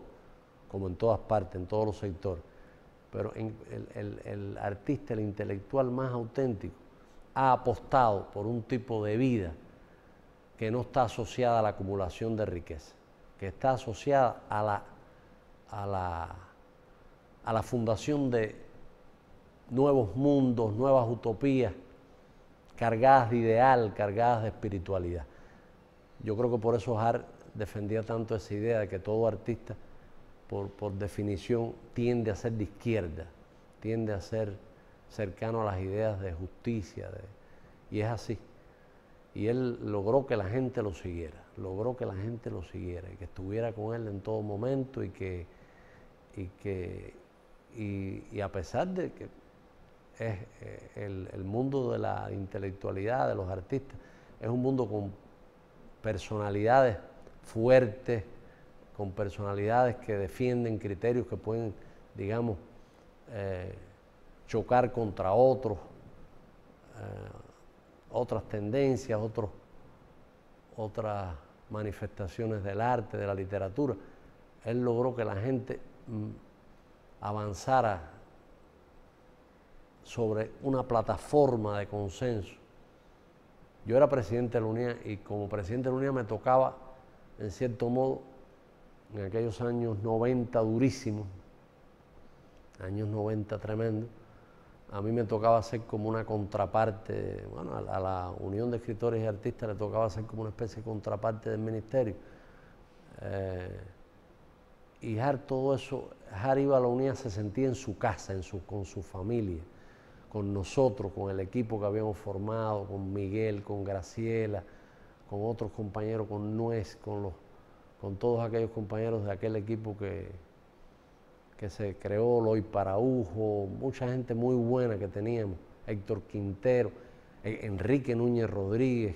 como en todas partes, en todos los sectores. Pero el artista, el intelectual más auténtico, ha apostado por un tipo de vida que no está asociada a la acumulación de riqueza, que está asociada a la, a la, a la fundación de nuevos mundos, nuevas utopías, cargadas de ideal, cargadas de espiritualidad. yo creo que por eso Hart defendía tanto esa idea de que todo artista, por, por definición, tiende a ser de izquierda, tiende a ser cercano a las ideas de justicia, y es así. Y él logró que la gente lo siguiera, logró que la gente lo siguiera y que estuviera con él en todo momento y que, y que y, a pesar de que es eh, el, mundo de la intelectualidad, de los artistas, es un mundo con personalidades fuertes, con personalidades que defienden criterios que pueden, digamos, eh, chocar contra otros, eh, otras tendencias, otras manifestaciones del arte, de la literatura. Él logró que la gente mm, avanzara sobre una plataforma de consenso. Yo era presidente de la UNIA y como presidente de la UNIA me tocaba, en cierto modo, en aquellos años 90 durísimos, años 90 tremendo, a mí me tocaba ser como una contraparte, bueno, a la, Unión de Escritores y Artistas le tocaba ser como una especie de contraparte del ministerio. Eh, y Har todo eso, Har iba a la unidad, se sentía en su casa, en con su familia, con nosotros, con el equipo que habíamos formado, con Miguel, con Graciela, con otros compañeros, con Nuez, con, los, con todos aquellos compañeros de aquel equipo que, que se creó, Loy Paraujo, mucha gente muy buena que teníamos, Héctor Quintero, e, Enrique Núñez Rodríguez,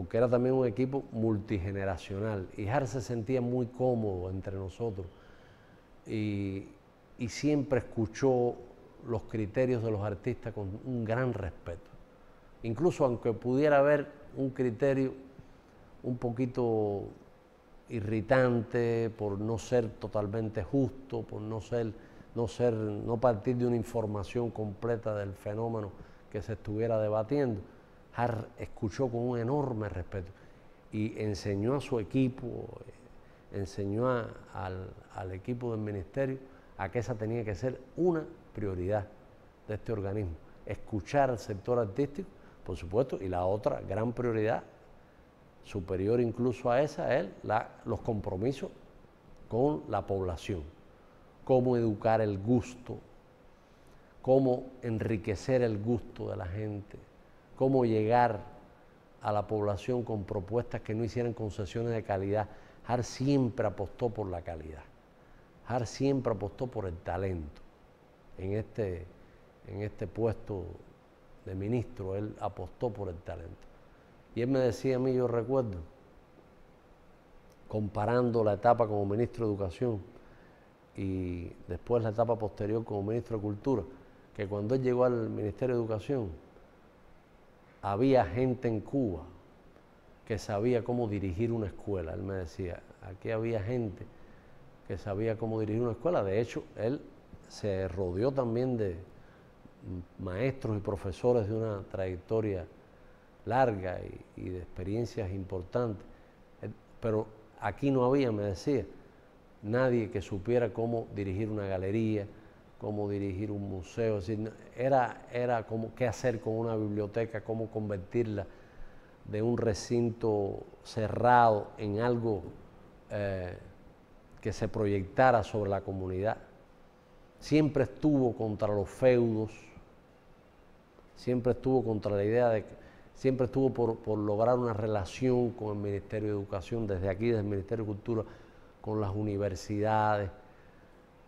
porque era también un equipo multigeneracional. Y Har se sentía muy cómodo entre nosotros y, y siempre escuchó los criterios de los artistas con un gran respeto. Incluso aunque pudiera haber un criterio un poquito irritante, por no ser totalmente justo, por no ser, no ser, no partir de una información completa del fenómeno que se estuviera debatiendo. Har escuchó con un enorme respeto y enseñó a su equipo, enseñó al, al equipo del ministerio a que esa tenía que ser una prioridad de este organismo, escuchar al sector artístico, por supuesto, y la otra gran prioridad superior incluso a esa es los compromisos con la población, cómo educar el gusto, cómo enriquecer el gusto de la gente, cómo llegar a la población con propuestas que no hicieran concesiones de calidad. Har siempre apostó por la calidad. Har siempre apostó por el talento. En este, en este puesto de ministro, él apostó por el talento. Y él me decía a mí, yo recuerdo, comparando la etapa como ministro de Educación y después la etapa posterior como ministro de Cultura, que cuando él llegó al Ministerio de Educación, había gente en Cuba que sabía cómo dirigir una escuela. Él me decía, aquí había gente que sabía cómo dirigir una escuela. De hecho, él se rodeó también de maestros y profesores de una trayectoria larga y, de experiencias importantes. Pero aquí no había, me decía, nadie que supiera cómo dirigir una galería, cómo dirigir un museo. era, era como qué hacer con una biblioteca, cómo convertirla de un recinto cerrado en algo eh, que se proyectara sobre la comunidad. Siempre estuvo contra los feudos, siempre estuvo contra la idea de siempre estuvo por, lograr una relación con el Ministerio de Educación, desde aquí, desde el Ministerio de Cultura, con las universidades.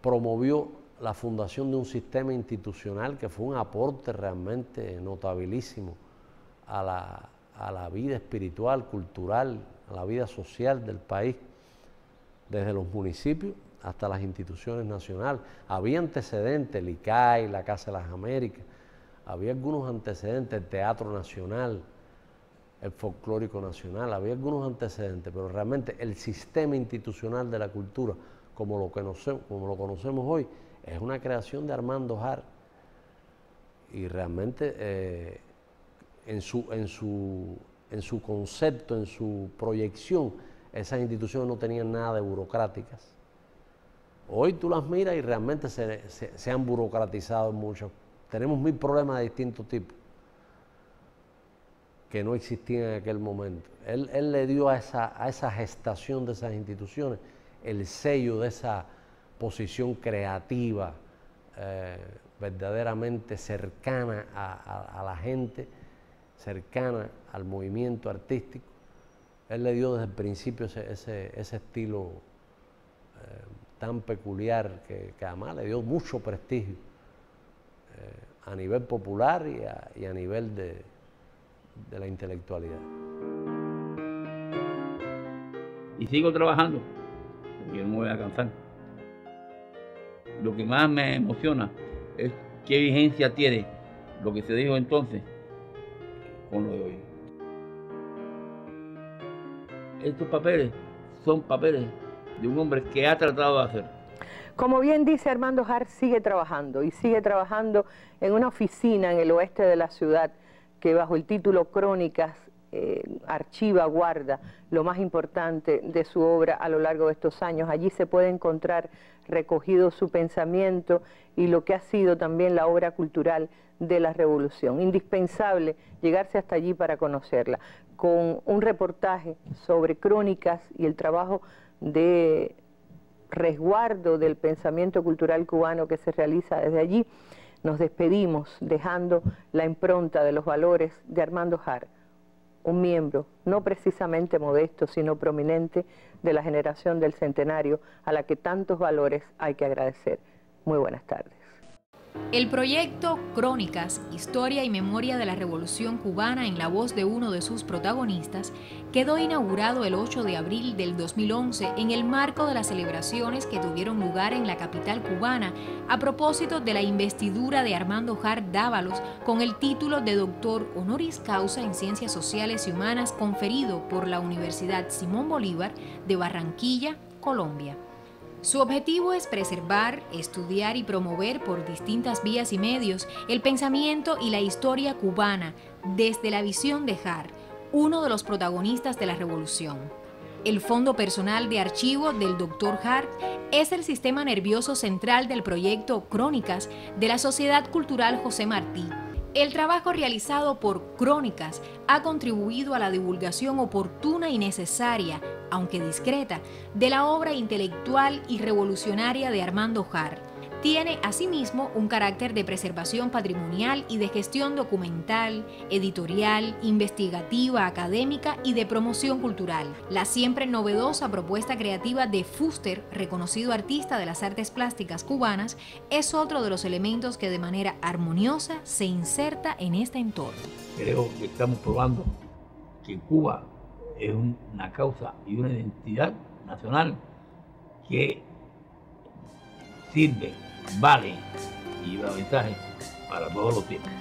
Promovió la fundación de un sistema institucional que fue un aporte realmente notabilísimo a la, a la vida espiritual, cultural, a la vida social del país, desde los municipios hasta las instituciones nacionales. Había antecedentes, el ICAI, la Casa de las Américas, había algunos antecedentes, el Teatro Nacional, el Folclórico Nacional, había algunos antecedentes, pero realmente el sistema institucional de la cultura, como lo, conocemos, como lo conocemos hoy, es una creación de Armando Har. Y realmente eh, en, su, en, su, en su concepto, en su proyección, esas instituciones no tenían nada de burocráticas. Hoy tú las miras y realmente se, se han burocratizado mucho tenemos mil problemas de distintos tipos que no existían en aquel momento. Él, le dio a esa, a esa gestación de esas instituciones el sello de esa posición creativa, eh, verdaderamente cercana a, la gente, cercana al movimiento artístico. Él le dio desde el principio ese, estilo eh, tan peculiar que, además le dio mucho prestigio eh, a nivel popular y a, nivel de, de la intelectualidad. Y sigo trabajando, yo no me voy a cansar. Lo que más me emociona es qué vigencia tiene lo que se dijo entonces con lo de hoy. Estos papeles son papeles de un hombre que ha tratado de hacer. Como bien dice Armando Hart, sigue trabajando y sigue trabajando en una oficina en el oeste de la ciudad que bajo el título Crónicas eh, archiva, guarda lo más importante de su obra a lo largo de estos años. Allí se puede encontrar recogido su pensamiento y lo que ha sido también la obra cultural de la revolución. Indispensable llegarse hasta allí para conocerla, con un reportaje sobre crónicas y el trabajo de resguardo del pensamiento cultural cubano que se realiza desde allí. Nos despedimos dejando la impronta de los valores de Armando Jara un miembro, no precisamente modesto, sino prominente de la generación del centenario, a la que tantos valores hay que agradecer. Muy buenas tardes. El proyecto Crónicas, Historia y Memoria de la Revolución Cubana en la voz de uno de sus protagonistas quedó inaugurado el 8 de abril del 2011 en el marco de las celebraciones que tuvieron lugar en la capital cubana a propósito de la investidura de Armando Jar Dávalos con el título de doctor honoris causa en Ciencias Sociales y Humanas conferido por la Universidad Simón Bolívar de Barranquilla, Colombia. Su objetivo es preservar, estudiar y promover por distintas vías y medios el pensamiento y la historia cubana desde la visión de Hart, uno de los protagonistas de la revolución. El fondo personal de archivo del Dr. Hart es el sistema nervioso central del proyecto Crónicas de la Sociedad Cultural José Martí el trabajo realizado por Crónicas ha contribuido a la divulgación oportuna y necesaria, aunque discreta, de la obra intelectual y revolucionaria de Armando Jar tiene asimismo un carácter de preservación patrimonial y de gestión documental, editorial, investigativa, académica y de promoción cultural. La siempre novedosa propuesta creativa de Fuster, reconocido artista de las artes plásticas cubanas, es otro de los elementos que de manera armoniosa se inserta en este entorno. Creo que estamos probando que Cuba es una causa y una identidad nacional que sirve vale y da mensaje para todos los tiempos.